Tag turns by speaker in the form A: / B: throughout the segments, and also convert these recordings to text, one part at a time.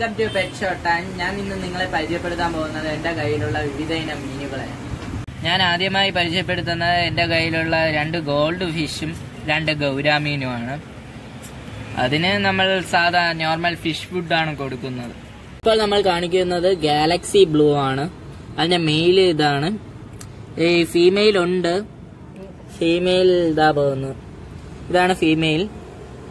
A: Welcome to pet shot and ഞാൻ ഇന്ന് നിങ്ങളെ പരിചയപ്പെടുത്താൻ പോകുന്നത് എന്റെ കയ്യിലുള്ള വിവിധ ഇനം മീനുകളെ. ഞാൻ ആദ്യമായി പരിചയപ്പെടുത്തുന്നത് എന്റെ കയ്യിലുള്ള രണ്ട് ഗോൾഡ് ഫിഷും രണ്ട് ഗൗരാമീനുമാണ് അതിന് നമ്മൾ സാധാ നോർമൽ ഫിഷ് ഫുഡാണ് കൊടുക്കുന്നത്. ഇപ്പോൾ നമ്മൾ കാണിക്കുന്നത് ഗാലക്സി ബ്ലൂ ആണ്. അതിന്റെ മെയിൽ ഇതാണ്. ഈ ഫീമെയിൽ ഉണ്ട്. ഫീമെയിൽ ഇതാ പോകുന്നു ഇതാണ് ഫീമെയിൽ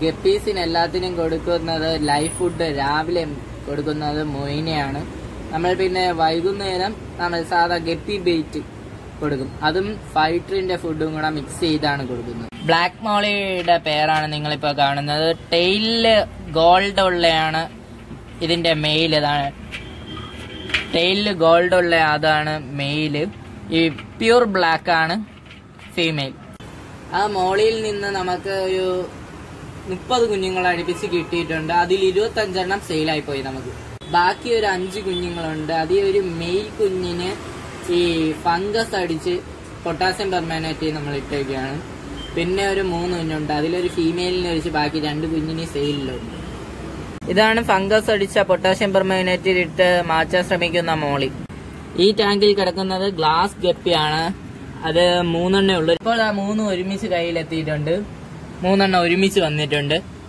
A: ഗപ്പീസിന് എല്ലാത്തിനും കൊടുക്കുന്നത് ലൈഫ് ഫുഡ് രാവിലെ കൊടുക്കുന്നത് മൊയിനയാണ്. നമ്മൾ പിന്നെ വൈകുന്നേരം നമ്മൾ സാധാ ഗപ്പി ബെയ്റ്റ് കൊടുക്കും. അതും ഫൈറ്ററിന്റെ ഫുഡും കൂടെ മിക്സ് ചെയ്താണ് കൊടുക്കുന്നത്. ബ്ലാക്ക് മോളിയുടെ പേരാണ് നിങ്ങളിപ്പോൾ കാണുന്നത്. ടെയിലിൽ ഗോൾഡ് ഉള്ളയാണ് ഇതിന്റെ മെയിൽ ഇതാണ് ടെയിലിൽ ഗോൾഡ് ഉള്ള അതാണ് മെയിൽ ഈ പ്യൂർ ബ്ലാക്ക് ആണ് ഫീമെയിൽ. ആ മോളിയിൽ നിന്ന് നമുക്ക് ഒരു മുപ്പത് കുഞ്ഞുങ്ങളെ അടുപ്പിച്ച് കിട്ടിയിട്ടുണ്ട്. അതിൽ ഇരുപത്തി അഞ്ചെണ്ണം സെയിലായി പോയി നമുക്ക്. ബാക്കി ഒരു അഞ്ച് കുഞ്ഞുങ്ങളുണ്ട്. അതിൽ ഒരു മെയിൽ കുഞ്ഞിന് ഈ ഫംഗസ് അടിച്ച് പൊട്ടാസ്യം പെർമാനേറ്റ് നമ്മൾ ഇട്ടേക്കാണ്. പിന്നെ ഒരു മൂന്ന് കുഞ്ഞുണ്ട്. അതിലൊരു ഫീമെയിലിനെ വെച്ച് ബാക്കി രണ്ട് കുഞ്ഞിന് സെയിലുണ്ട് ഇതാണ് ഫംഗസ് അടിച്ച പൊട്ടാസ്യം പെർമാനേറ്റിൽ ഇട്ട് മാറ്റാൻ ശ്രമിക്കുന്ന മോളി. ഈ ടാങ്കിൽ കിടക്കുന്നത് ഗ്ലാസ് ഗപ്പിയാണ്. അത് മൂന്നെണ്ണേ ഉള്ളൂ. ഇപ്പോൾ ആ മൂന്ന് ഒരുമിച്ച് കയ്യിലെത്തിയിട്ടുണ്ട്. മൂന്നെണ്ണം ഒരുമിച്ച് വന്നിട്ടുണ്ട്.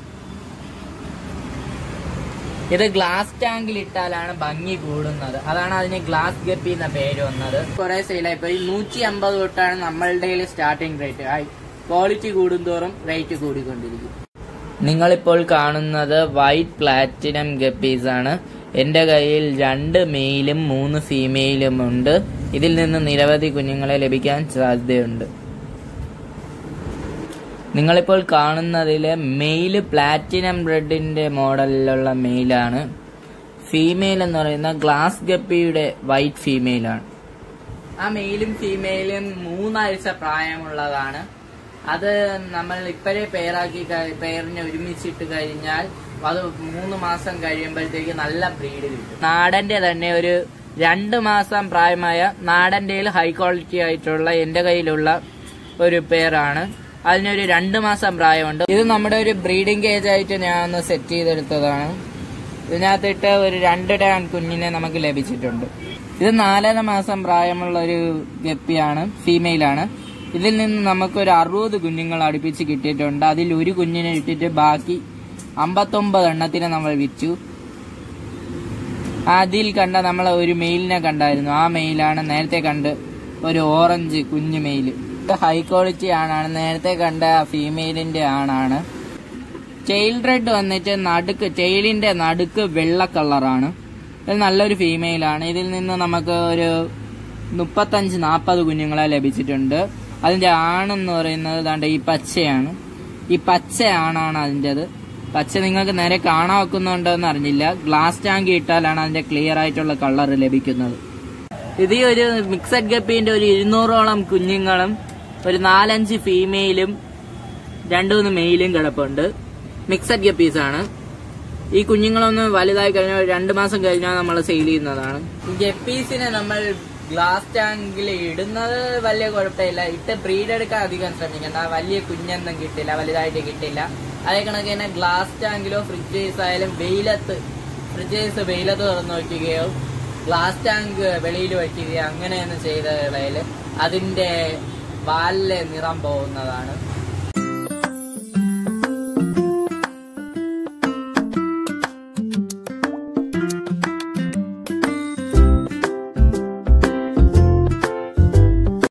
A: ഇത് ഗ്ലാസ് ടാങ്കിൽ ഇട്ടാലാണ് ഭംഗി കൂടുന്നത്. അതാണ് അതിന് ഗ്ലാസ് ഗപ്പി എന്ന പേര് വന്നത്. കുറെ സെയിലായി പോയി നൂറ്റി അമ്പത് തൊട്ടാണ് നമ്മളുടെ സ്റ്റാർട്ടിംഗ് റേറ്റ് ക്വാളിറ്റി കൂടുന്തോറും റേറ്റ് കൂടിക്കൊണ്ടിരിക്കും. നിങ്ങളിപ്പോൾ കാണുന്നത് വൈറ്റ് പ്ലാറ്റിനം ഗപ്പീസ് ആണ്. എന്റെ കയ്യിൽ രണ്ട് മെയിലും മൂന്ന് ഫീമെയിലും ഉണ്ട്. ഇതിൽ നിന്ന് നിരവധി കുഞ്ഞുങ്ങളെ ലഭിക്കാൻ സാധ്യതയുണ്ട്. നിങ്ങളിപ്പോൾ കാണുന്നതിൽ മെയിൽ പ്ലാറ്റിനം റെഡിന്റെ മോഡലിലുള്ള മെയിലാണ്. ഫീമെയിൽ എന്ന് പറയുന്ന ഗ്ലാസ് ഗപ്പിയുടെ വൈറ്റ് ഫീമെയിലാണ്. ആ മെയിലും ഫീമെയിലും മൂന്നാഴ്ച പ്രായമുള്ളതാണ്. അത് നമ്മൾ ഇപ്പോഴേ പേരാക്കി പേരിനെ ഒരുമിച്ചിട്ട് കഴിഞ്ഞാൽ അത് മൂന്ന് മാസം കഴിയുമ്പോഴത്തേക്ക് നല്ല ബ്രീഡ് കിട്ടും. നാടന്റെ തന്നെ ഒരു രണ്ട് മാസം പ്രായമായ നാടന്റെ ഹൈ ക്വാളിറ്റി ആയിട്ടുള്ള എന്റെ കയ്യിലുള്ള ഒരു പെയറാണ് അതിനൊരു രണ്ട് മാസം പ്രായമുണ്ട്. ഇത് നമ്മുടെ ഒരു ബ്രീഡിംഗ് കേജ് ആയിട്ട് ഞാൻ ഒന്ന് സെറ്റ് ചെയ്തെടുത്തതാണ്. ഇതിനകത്തിട്ട് ഒരു രണ്ട് കുഞ്ഞിനെ നമുക്ക് ലഭിച്ചിട്ടുണ്ട്. ഇത് നാലര മാസം പ്രായമുള്ള ഒരു ഗപ്പിയാണ് ഫീമെയിലാണ് ഇതിൽ നിന്ന് നമുക്ക് ഒരു അറുപത് കുഞ്ഞുങ്ങൾ അടുപ്പിച്ച് കിട്ടിയിട്ടുണ്ട്. അതിൽ ഒരു കുഞ്ഞിനെ ഇട്ടിട്ട് ബാക്കി അമ്പത്തൊമ്പത് എണ്ണത്തിനെ നമ്മൾ വിറ്റു. അതിൽ കണ്ട നമ്മൾ ഒരു മെയിലിനെ കണ്ടായിരുന്നു. ആ മെയിലാണ് നേരത്തെ കണ്ട് ഒരു ഓറഞ്ച് കുഞ്ഞു മെയിൽ ഇത് ഹൈ ക്വാളിറ്റി ആണാണ്. നേരത്തെ കണ്ട ഫീമെയിലിന്റെ ആണാണ്. ചെയിൽ റെഡ് വന്നിട്ട് നടുക്ക് ചെയിലിന്റെ നടുക്ക് വെള്ള കളറാണ്. ഇത് നല്ലൊരു ഫീമെയിലാണ്. ഇതിൽ നിന്ന് നമുക്ക് ഒരു മുപ്പത്തഞ്ച് നാൽപ്പത് കുഞ്ഞുങ്ങളെ ലഭിച്ചിട്ടുണ്ട്. അതിന്റെ ആണെന്ന് പറയുന്നത് ദാണ്ട് ഈ പച്ചയാണ്. ഈ പച്ച ആണാണ് അതിന്റെത്. പച്ച നിങ്ങൾക്ക് നേരെ കാണാൻ എന്ന് അറിഞ്ഞില്ല. ഗ്ലാസ് ടാങ്ക് ഇട്ടാലാണ് അതിന്റെ ക്ലിയർ ആയിട്ടുള്ള കളർ ലഭിക്കുന്നത്. ഇത് ഒരു മിക്സഡ് ഗപ്പിന്റെ ഒരു ഇരുന്നൂറോളം കുഞ്ഞുങ്ങളും ഒരു നാലഞ്ച് ഫീമെയിലും രണ്ടു മൂന്ന് മെയിലും കിടപ്പുണ്ട് മിക്സഡ് ഗപ്പീസ് ആണ്. ഈ കുഞ്ഞുങ്ങളൊന്ന് വലുതായി കഴിഞ്ഞാൽ രണ്ടു മാസം കഴിഞ്ഞാൽ നമ്മൾ സെയിൽ ചെയ്യുന്നതാണ്. ഗപ്പീസിനെ നമ്മൾ ഗ്ലാസ് ടാങ്കിൽ ഇടുന്നത് വലിയ കുഴപ്പമില്ല. ഇട്ട് ബ്രീഡ് എടുക്കാൻ അധികം ശ്രമിക്കണ്ട. വലിയ കുഞ്ഞൊന്നും കിട്ടില്ല വലുതായിട്ട് കിട്ടില്ല. അതേ കണക്ക് തന്നെ ഗ്ലാസ് ടാങ്കിലോ ഫ്രിഡ്ജേഴ്സ് ആയാലും വെയിലത്ത് ഫ്രിഡ്ജേഴ്സ് വെയിലത്ത് തുറന്നു വയ്ക്കുകയോ ഗ്ലാസ് ടാങ്ക് വെളിയിൽ വയ്ക്കുകയോ അങ്ങനെയൊന്നും ചെയ്ത വേളയിൽ അതിന്റെ വാലിലെ നിറം പോകുന്നതാണ്.